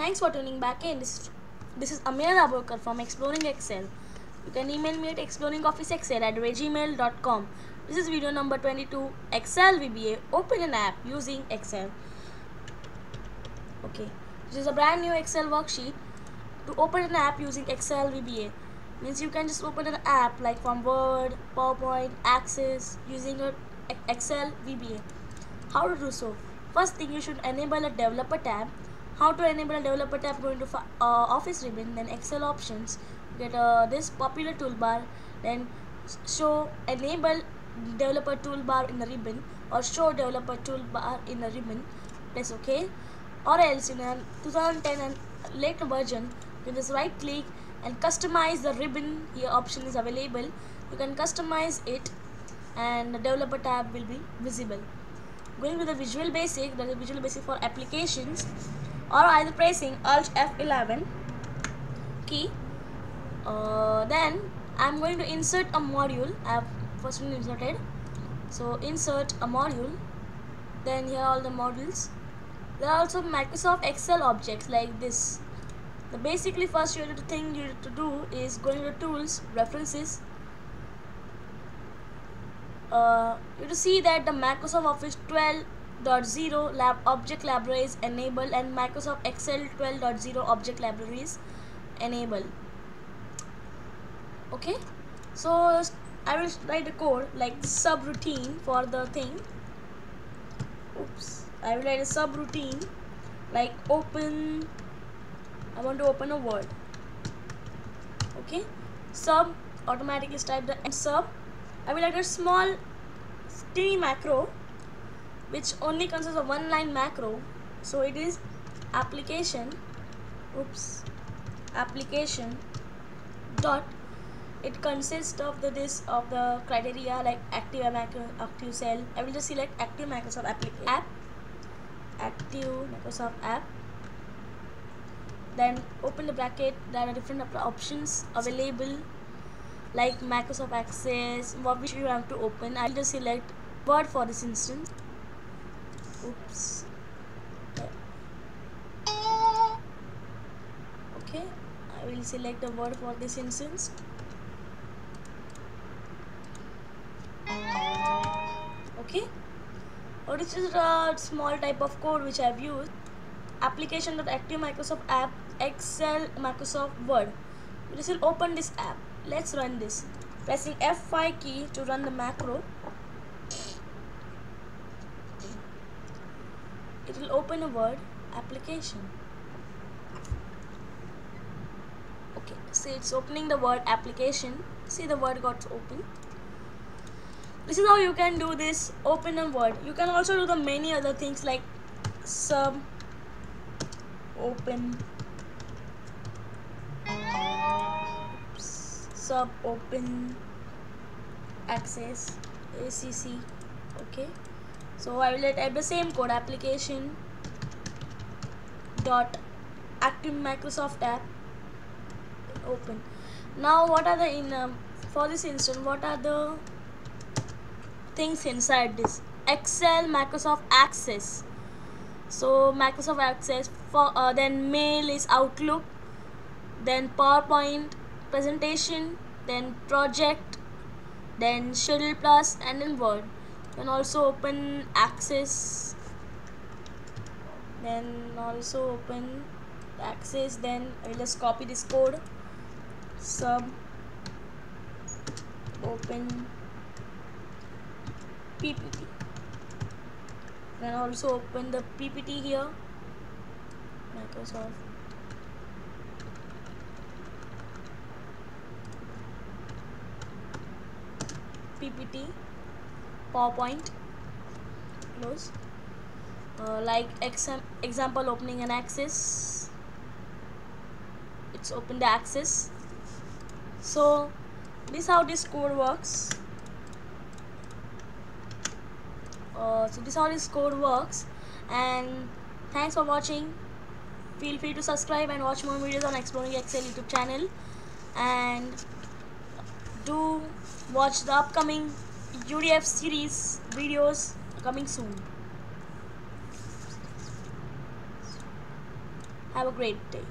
Thanks for tuning back in. This is, this is Amir Abokar from Exploring Excel. You can email me at exploringofficeexcel at gmail.com. This is video number 22 Excel VBA. Open an app using Excel. Okay, this is a brand new Excel worksheet. To open an app using Excel VBA means you can just open an app like from Word, PowerPoint, Access using a Excel VBA. How to do so? First thing you should enable a developer tab. How to enable a developer tab? Going to uh, Office ribbon, then Excel options. Get uh, this popular toolbar, then show enable developer toolbar in the ribbon or show developer toolbar in the ribbon. Press OK. Or else in a 2010 and later version, you just right click and customize the ribbon. Here option is available. You can customize it and the developer tab will be visible going to the visual basic that is visual basic for applications or either pressing alt F11 key. Uh, then I'm going to insert a module. I have first inserted. So insert a module. Then here are all the modules. There are also Microsoft Excel objects like this. The basically first you to thing you have to do is going to tools references. Uh, you to see that the Microsoft Office 12.0 lab object library is enabled and Microsoft Excel 12.0 object library is enabled. Okay, so I will write a code like subroutine for the thing. Oops, I will write a subroutine like open. I want to open a word. Okay, sub automatically type the sub I will write a small teeny macro which only consists of one line macro so it is application oops application dot it consists of the this of the criteria like active macro active cell I will just select active Microsoft application app active Microsoft app then open the bracket there are different options available like Microsoft Access, what which you have to open. I'll just select Word for this instance. Oops. Okay, I will select the word for this instance. Okay, or this is a small type of code which I have used. Application.active Microsoft app Excel Microsoft Word. This will open this app let's run this pressing F5 key to run the macro it will open a word application. Okay see it's opening the word application. See the word got open. This is how you can do this open a word. You can also do the many other things like sub open sub open access acc okay so i will add the same code application dot active microsoft app. Open. Now what are the in um, for this instance what are the things inside this? Excel microsoft access. So microsoft access for uh, then mail is outlook then powerpoint presentation then project then schedule plus and then word can also open access. Then also open access then I will just copy this code. Sub. Open. Ppt then also open the ppt here. Microsoft. Ppt powerpoint close uh, like exam example opening an access it's open the access so this how this code works. Uh, so this how this code works. And thanks for watching. Feel free to subscribe and watch more videos on exploring excel youtube channel. And do watch the upcoming UDF series videos coming soon. Have a great day.